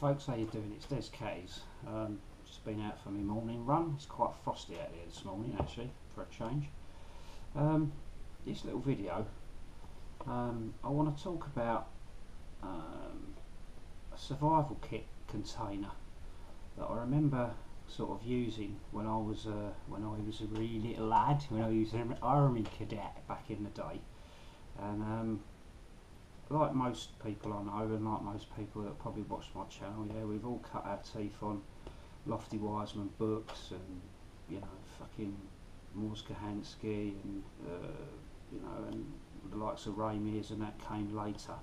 folks, how you doing? It's Des Cattys. Um, just been out for my morning run. It's quite frosty out here this morning actually, for a change. Um, this little video, um, I want to talk about um, a survival kit container that I remember sort of using when I was uh, when I was a really little lad, when I was an army cadet back in the day, and um, like most people I know, and like most people that probably watch my channel, yeah, we've all cut our teeth on Lofty Wiseman books and you know fucking Mors Kochanski and uh, you know and the likes of Ray Mears and that came later.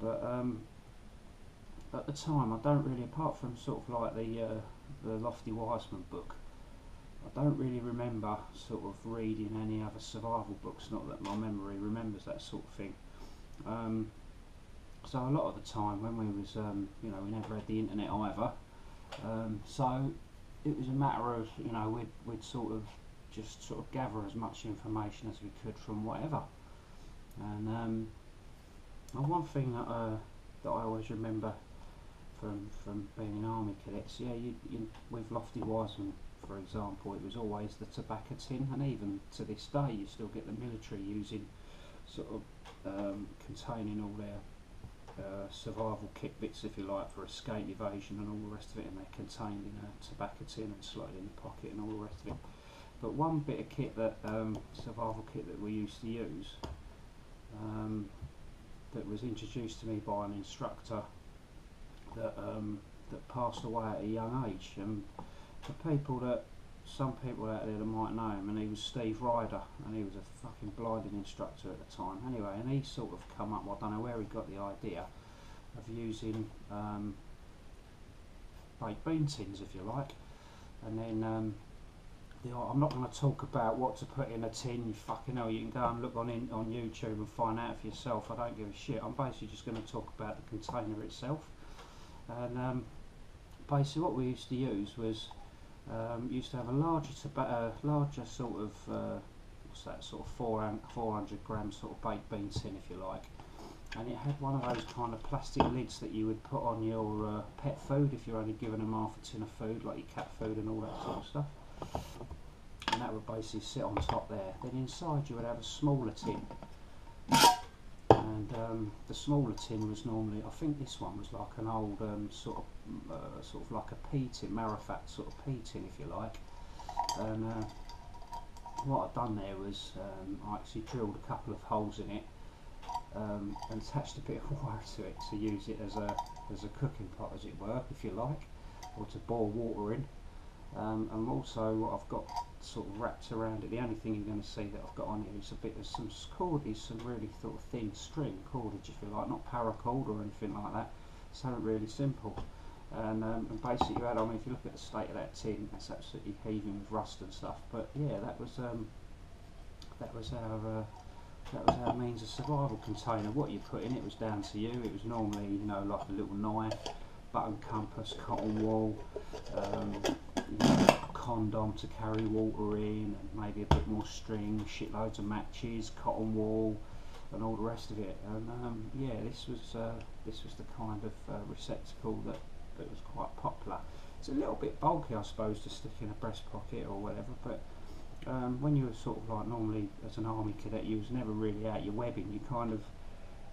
But um, at the time, I don't really, apart from sort of like the uh, the Lofty Wiseman book, I don't really remember sort of reading any other survival books. Not that my memory remembers that sort of thing. Um, so a lot of the time when we was, um, you know, we never had the internet either. Um, so it was a matter of, you know, we'd, we'd sort of just sort of gather as much information as we could from whatever. And, um, and one thing that, uh, that I always remember from from being in army cadets, yeah, you, you, with Lofty Wiseman, for example, it was always the tobacco tin, and even to this day, you still get the military using sort of um, containing all their uh, survival kit bits, if you like, for escape, evasion, and all the rest of it, and they're contained in a tobacco tin and slotted in the pocket, and all the rest of it. But one bit of kit that um, survival kit that we used to use um, that was introduced to me by an instructor that um, that passed away at a young age, and for people that some people out there that might know him, and he was Steve Ryder, and he was a fucking blinding instructor at the time. Anyway, and he sort of come up, I don't know where he got the idea of using um, baked bean tins, if you like, and then um, the, I'm not going to talk about what to put in a tin. You fucking hell, you can go and look on in, on YouTube and find out for yourself. I don't give a shit. I'm basically just going to talk about the container itself, and um, basically what we used to use was um, used to have a larger, uh, larger sort of uh, what's that sort of four 400 gram sort of baked bean tin, if you like, and it had one of those kind of plastic lids that you would put on your uh, pet food if you're only giving them half a tin of food, like your cat food and all that sort of stuff. And that would basically sit on top there. Then inside you would have a smaller tin and um, the smaller tin was normally I think this one was like an old um, sort of uh, sort of like a pea tin, Marrowfat sort of pea tin if you like. And uh, what I'd done there was um, I actually drilled a couple of holes in it um, and attached a bit of wire to it to use it as a as a cooking pot as it were if you like or to boil water in. Um, and also what I've got sort of wrapped around it. The only thing you're going to see that I've got on here is a bit of some cordage, some really sort of thin string cordage if you like, not paracord or anything like that. Something really simple. And, um, and basically you add on, if you look at the state of that tin, it's absolutely heaving with rust and stuff. But yeah, that was um, that was our uh, that was our means of survival container. What you put in it was down to you. It was normally, you know, like a little knife, button compass, cotton wool, um, you know, condom to carry water in and maybe a bit more string, shitloads of matches, cotton wool and all the rest of it. And um, yeah this was uh, this was the kind of uh, receptacle that, that was quite popular. It's a little bit bulky I suppose to stick in a breast pocket or whatever but um, when you were sort of like normally as an army cadet you was never really out your webbing. You kind of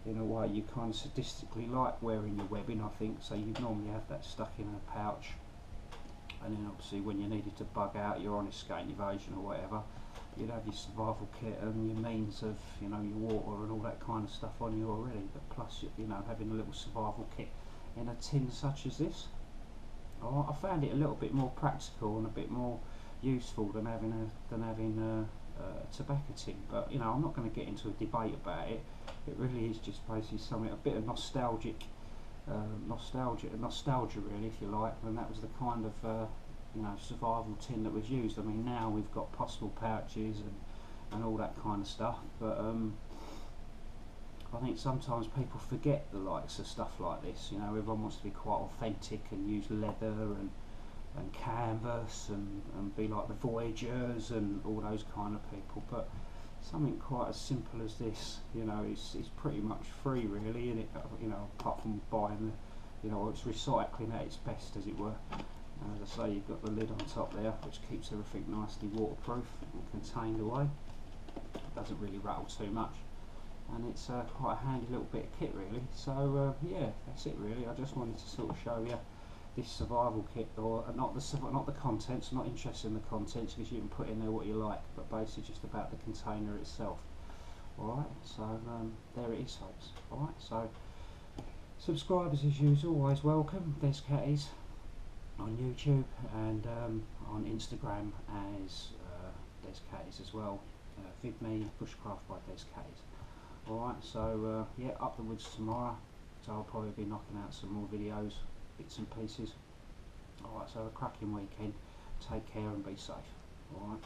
in a way you kind of sadistically like wearing your webbing I think. So you'd normally have that stuck in a pouch and then obviously when you needed to bug out you're on escape evasion or whatever you'd have your survival kit and your means of you know your water and all that kind of stuff on you already. But plus you know having a little survival kit in a tin such as this oh, I found it a little bit more practical and a bit more useful than having a than having a, a tobacco tin. But you know I'm not going to get into a debate about it. It really is just basically something a bit of nostalgic uh, nostalgia, nostalgia really, if you like, and that was the kind of uh, you know survival tin that was used. I mean, now we've got possible pouches and and all that kind of stuff, but um, I think sometimes people forget the likes of stuff like this. You know, everyone wants to be quite authentic and use leather and and canvas and, and be like the Voyagers and all those kind of people, but something quite as simple as this you know it's, it's pretty much free really and it you know apart from buying the, you know it's recycling at its best as it were. As I say, you've got the lid on top there, which keeps everything nicely waterproof and contained away. It doesn't really rattle too much, and it's uh, quite a handy little bit of kit, really. So uh, yeah, that's it really. I just wanted to sort of show you this survival kit, or uh, not the not the contents. Not interested in the contents because you can put in there what you like, but basically just about the container itself. Alright, so um, there it is, folks. Alright, so subscribers as usual, always welcome. Des Cattys on YouTube and um, on Instagram as uh, Des Cattys as well. Uh, VidMe, Bushcraft by Des Cattys. Alright, so uh, yeah, up the woods tomorrow. So I'll probably be knocking out some more videos, bits and pieces. Alright, so a cracking weekend. Take care and be safe. Alright.